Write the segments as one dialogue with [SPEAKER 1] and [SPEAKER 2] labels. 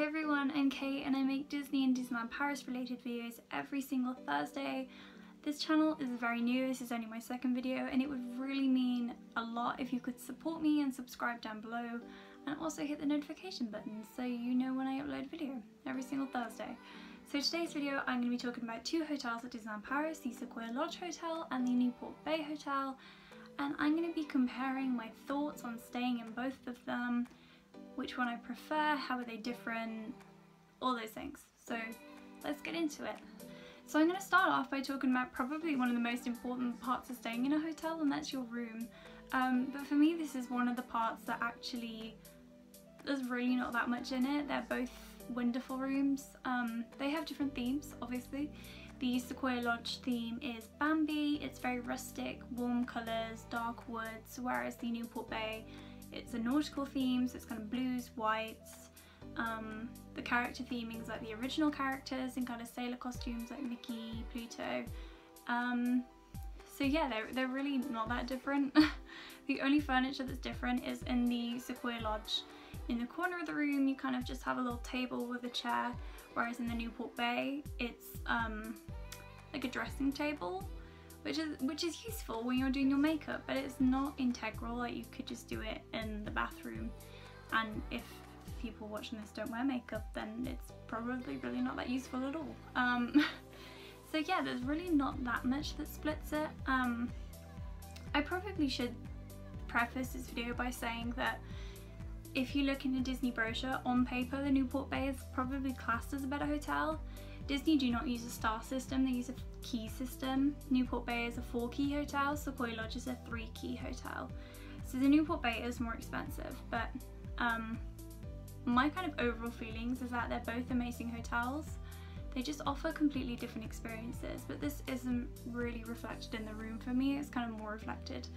[SPEAKER 1] Hey everyone, I'm Kate and I make Disney and Disneyland Paris related videos every single Thursday. This channel is very new, this is only my second video and it would really mean a lot if you could support me and subscribe down below. And also hit the notification button so you know when I upload a video every single Thursday. So today's video I'm going to be talking about two hotels at Disneyland Paris, the Sequoia Lodge Hotel and the Newport Bay Hotel. And I'm going to be comparing my thoughts on staying in both of them which one I prefer, how are they different, all those things. So let's get into it. So I'm going to start off by talking about probably one of the most important parts of staying in a hotel and that's your room. Um, but for me this is one of the parts that actually there's really not that much in it. They're both wonderful rooms. Um, they have different themes obviously. The Sequoia Lodge theme is Bambi, it's very rustic, warm colours, dark woods, whereas the Newport Bay it's a nautical theme, so it's kind of blues, whites. Um, the character theming is like the original characters in kind of sailor costumes like Mickey, Pluto. Um, so yeah, they're, they're really not that different. the only furniture that's different is in the Sequoia Lodge. In the corner of the room, you kind of just have a little table with a chair, whereas in the Newport Bay, it's um, like a dressing table which is which is useful when you're doing your makeup but it's not integral like you could just do it in the bathroom. And if people watching this don't wear makeup then it's probably really not that useful at all. Um, so yeah there's really not that much that splits it. Um, I probably should preface this video by saying that if you look in a Disney brochure on paper the Newport Bay is probably classed as a better hotel Disney do not use a star system, they use a key system. Newport Bay is a four key hotel, Sequoia Lodge is a three key hotel. So the Newport Bay is more expensive, but um, my kind of overall feelings is that they're both amazing hotels. They just offer completely different experiences, but this isn't really reflected in the room for me. It's kind of more reflected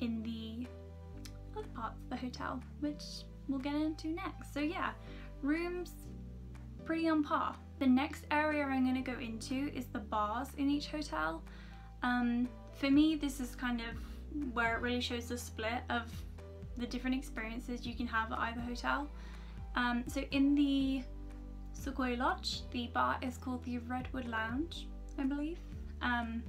[SPEAKER 1] in the other parts of the hotel, which we'll get into next. So yeah, rooms pretty on par. The next area I'm going to go into is the bars in each hotel. Um, for me this is kind of where it really shows the split of the different experiences you can have at either hotel. Um, so in the Sequoia Lodge the bar is called the Redwood Lounge I believe um,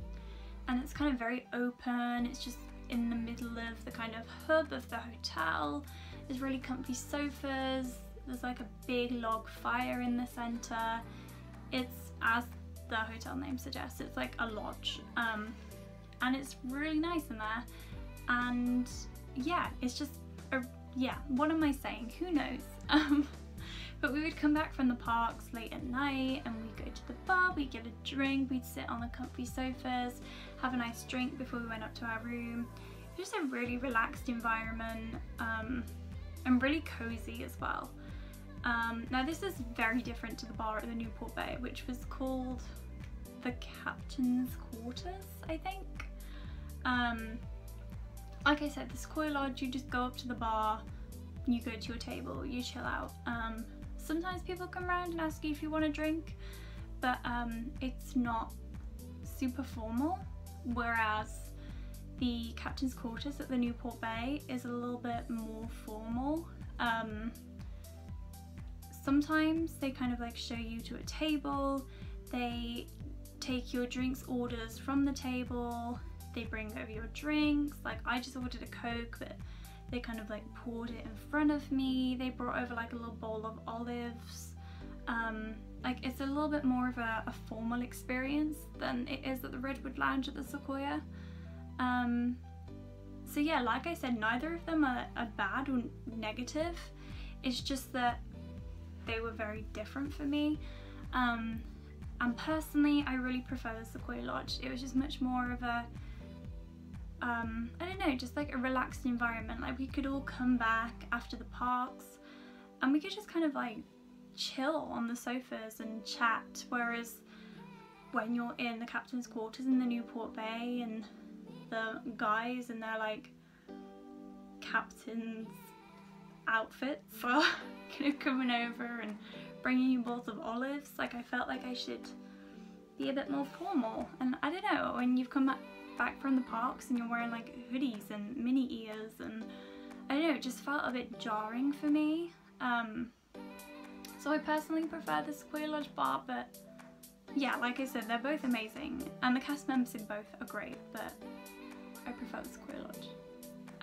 [SPEAKER 1] and it's kind of very open it's just in the middle of the kind of hub of the hotel there's really comfy sofas there's like a big log fire in the center. It's, as the hotel name suggests, it's like a lodge. Um, and it's really nice in there. And yeah, it's just, a, yeah, what am I saying? Who knows? Um, but we would come back from the parks late at night and we'd go to the bar, we'd get a drink, we'd sit on the comfy sofas, have a nice drink before we went up to our room. Just a really relaxed environment um, and really cozy as well. Um, now this is very different to the bar at the Newport Bay, which was called the Captain's Quarters, I think. Um, like I said, the Sequoia Lodge, you just go up to the bar, you go to your table, you chill out. Um, sometimes people come around and ask you if you want a drink, but um, it's not super formal, whereas the Captain's Quarters at the Newport Bay is a little bit more formal. Um, sometimes they kind of like show you to a table, they take your drinks orders from the table, they bring over your drinks, like I just ordered a Coke but they kind of like poured it in front of me, they brought over like a little bowl of olives, um, like it's a little bit more of a, a, formal experience than it is at the Redwood Lounge at the Sequoia. Um, so yeah, like I said, neither of them are, are bad or negative, it's just that they were very different for me. Um, and personally, I really prefer the Sequoia Lodge. It was just much more of a, um, I don't know, just like a relaxed environment. Like we could all come back after the parks and we could just kind of like chill on the sofas and chat. Whereas when you're in the captain's quarters in the Newport Bay and the guys and they're like captains outfits for coming over and bringing you bowls of olives. Like I felt like I should be a bit more formal. And I don't know, when you've come back from the parks and you're wearing like hoodies and mini ears and I don't know, it just felt a bit jarring for me. Um, So I personally prefer the Sequoia Lodge bar, but yeah, like I said, they're both amazing. And the cast members in both are great, but I prefer the Sequoia Lodge.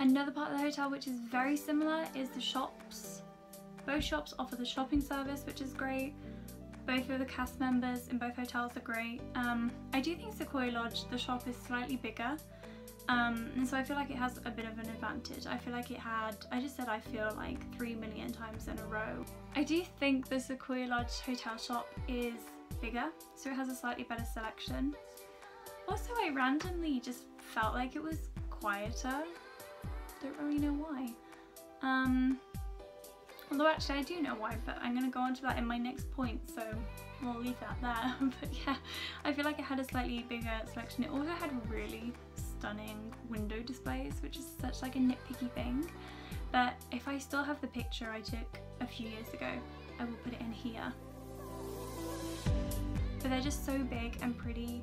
[SPEAKER 1] Another part of the hotel which is very similar is the shops. Both shops offer the shopping service, which is great. Both of the cast members in both hotels are great. Um, I do think Sequoia Lodge, the shop is slightly bigger. Um, and so I feel like it has a bit of an advantage. I feel like it had, I just said I feel like three million times in a row. I do think the Sequoia Lodge hotel shop is bigger, so it has a slightly better selection. Also, I randomly just felt like it was quieter. Don't really know why. Um, although actually I do know why, but I'm gonna go on to that in my next point, so we'll leave that there. but yeah, I feel like it had a slightly bigger selection. It also had really stunning window displays, which is such like a nitpicky thing. But if I still have the picture I took a few years ago, I will put it in here. But they're just so big and pretty.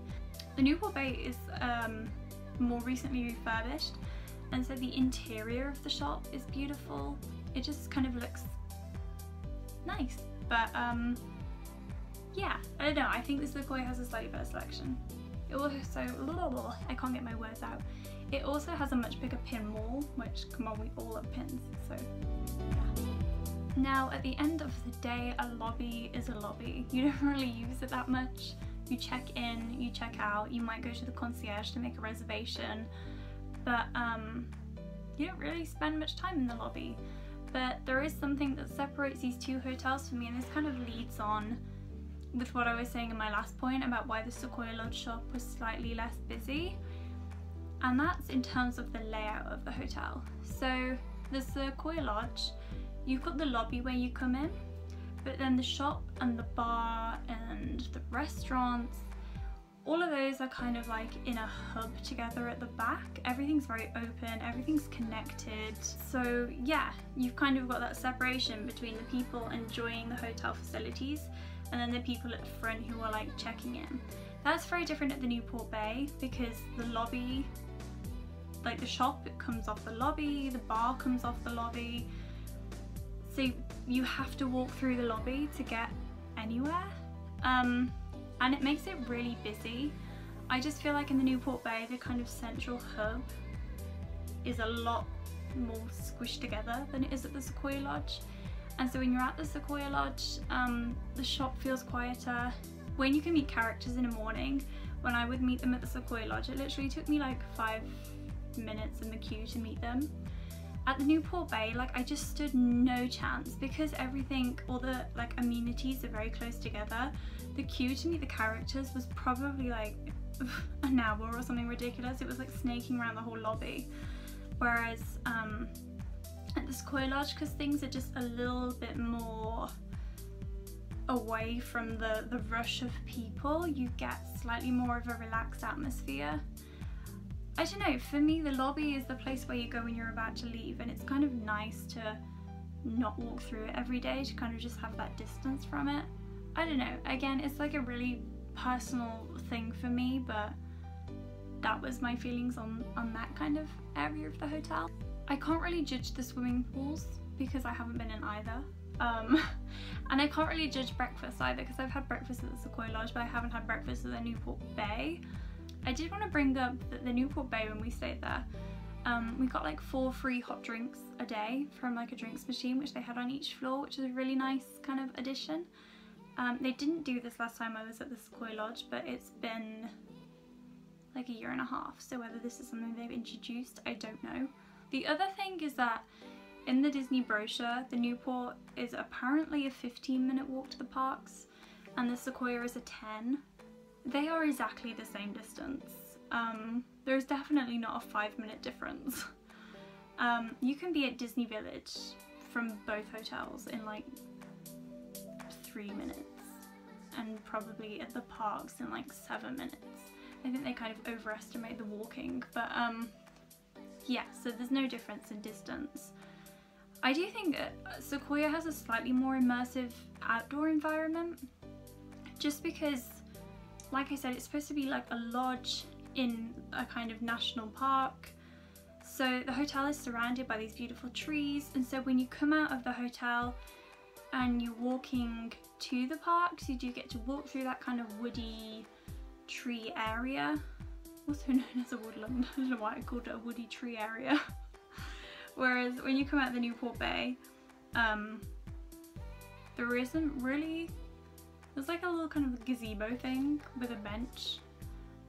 [SPEAKER 1] The Newport Bay is um, more recently refurbished and so the interior of the shop is beautiful. It just kind of looks nice. But um, yeah, I don't know, I think this Sequoia has a slightly better selection. It also, I can't get my words out. It also has a much bigger pin wall, which, come on, we all love pins, so. Now, at the end of the day, a lobby is a lobby. You don't really use it that much. You check in, you check out, you might go to the concierge to make a reservation, but um, you don't really spend much time in the lobby. But there is something that separates these two hotels for me, and this kind of leads on with what I was saying in my last point about why the Sequoia Lodge shop was slightly less busy. And that's in terms of the layout of the hotel. So the Sequoia Lodge, you've got the lobby where you come in, but then the shop and the bar and the restaurants all of those are kind of like in a hub together at the back. Everything's very open, everything's connected. So yeah, you've kind of got that separation between the people enjoying the hotel facilities and then the people at the front who are like checking in. That's very different at the Newport Bay because the lobby, like the shop, comes off the lobby, the bar comes off the lobby. So you have to walk through the lobby to get anywhere. Um, and it makes it really busy. I just feel like in the Newport Bay, the kind of central hub is a lot more squished together than it is at the Sequoia Lodge. And so when you're at the Sequoia Lodge, um, the shop feels quieter. When you can meet characters in the morning, when I would meet them at the Sequoia Lodge, it literally took me like five minutes in the queue to meet them. At the Newport Bay, like I just stood no chance because everything, all the like amenities are very close together. The queue to meet the characters was probably like an hour or something ridiculous. It was like snaking around the whole lobby. Whereas um, at the Sequoia Lodge, because things are just a little bit more away from the, the rush of people, you get slightly more of a relaxed atmosphere. I don't know, for me the lobby is the place where you go when you're about to leave and it's kind of nice to not walk through it every day to kind of just have that distance from it. I don't know, again it's like a really personal thing for me but that was my feelings on, on that kind of area of the hotel. I can't really judge the swimming pools because I haven't been in either. Um, and I can't really judge breakfast either because I've had breakfast at the Sequoia Lodge but I haven't had breakfast at the Newport Bay. I did want to bring up the, the Newport Bay when we stayed there. Um, we got like four free hot drinks a day from like a drinks machine which they had on each floor which is a really nice kind of addition. Um, they didn't do this last time I was at the Sequoia Lodge but it's been like a year and a half so whether this is something they've introduced I don't know. The other thing is that in the Disney brochure the Newport is apparently a 15 minute walk to the parks and the Sequoia is a 10 they are exactly the same distance. Um, there's definitely not a five minute difference. Um, you can be at Disney Village from both hotels in like three minutes and probably at the parks in like seven minutes. I think they kind of overestimate the walking, but um, yeah, so there's no difference in distance. I do think Sequoia has a slightly more immersive outdoor environment just because like I said, it's supposed to be like a lodge in a kind of national park. So the hotel is surrounded by these beautiful trees and so when you come out of the hotel and you're walking to the park, so you do get to walk through that kind of woody tree area, also known as a woodland. I don't know why I called it a woody tree area. Whereas when you come out the Newport Bay, um, there isn't really, there's like a little kind of gazebo thing with a bench.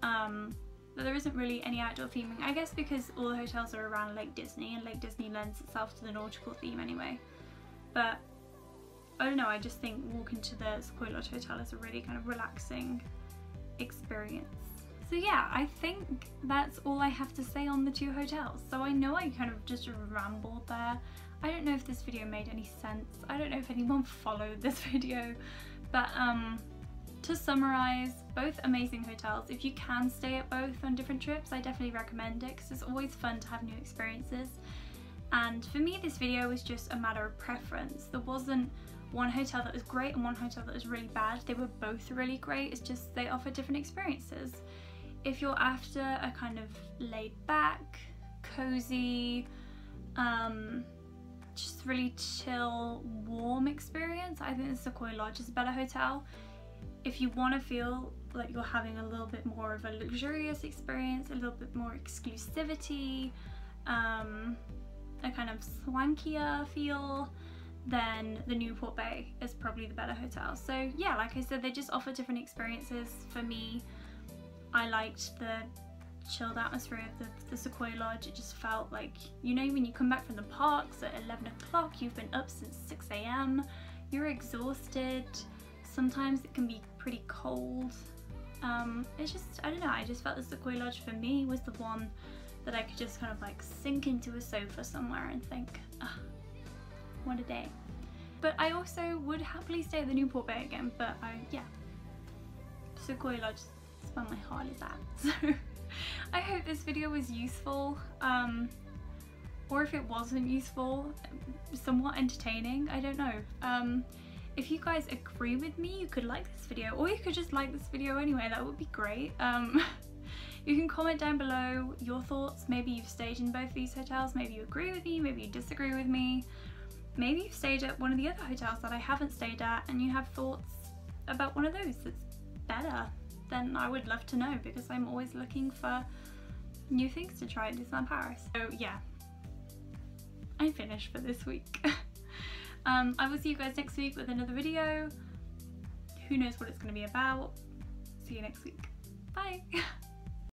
[SPEAKER 1] Um, but there isn't really any outdoor theming. I guess because all the hotels are around Lake Disney and Lake Disney lends itself to the nautical theme anyway. But I don't know, I just think walking to the Sequoia Lodge Hotel is a really kind of relaxing experience. So yeah, I think that's all I have to say on the two hotels. So I know I kind of just rambled there. I don't know if this video made any sense. I don't know if anyone followed this video, but um, to summarize, both amazing hotels. If you can stay at both on different trips, I definitely recommend it because it's always fun to have new experiences. And for me, this video was just a matter of preference. There wasn't one hotel that was great and one hotel that was really bad. They were both really great, it's just they offer different experiences. If you're after a kind of laid back, cozy, um, just really chill, warm experience, I think the Sequoia Lodge is a better hotel. If you want to feel like you're having a little bit more of a luxurious experience, a little bit more exclusivity, um, a kind of swankier feel, then the Newport Bay is probably the better hotel. So yeah, like I said, they just offer different experiences. For me, I liked the chilled atmosphere of the, the Sequoia Lodge. It just felt like, you know, when you come back from the parks at 11 o'clock, you've been up since 6 a.m., you're exhausted, sometimes it can be pretty cold. Um, it's just, I don't know, I just felt the Sequoia Lodge for me was the one that I could just kind of like sink into a sofa somewhere and think, ah, what a day. But I also would happily stay at the Newport Bay again, but I, yeah, Sequoia Lodge is where my heart is at. So I hope this video was useful, um, or if it wasn't useful, somewhat entertaining, I don't know. Um, if you guys agree with me, you could like this video, or you could just like this video anyway, that would be great. Um, you can comment down below your thoughts, maybe you've stayed in both these hotels, maybe you agree with me, maybe you disagree with me. Maybe you've stayed at one of the other hotels that I haven't stayed at and you have thoughts about one of those that's better, then I would love to know because I'm always looking for new things to try at Disneyland Paris. So yeah, I'm finished for this week. um, I will see you guys next week with another video. Who knows what it's going to be about. See you next week. Bye!